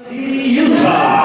Utah.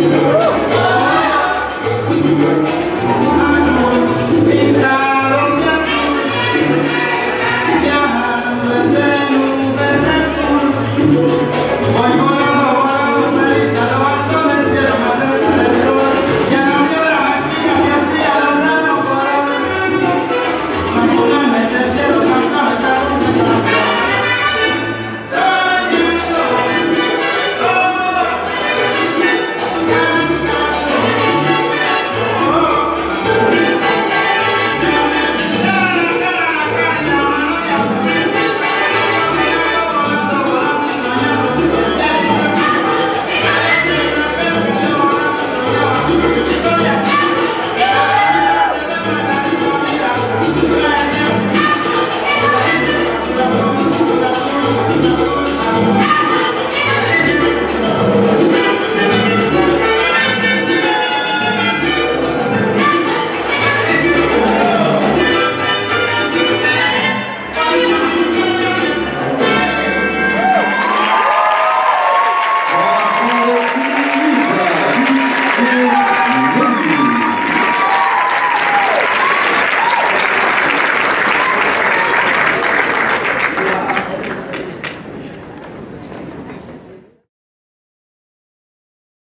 Thank you.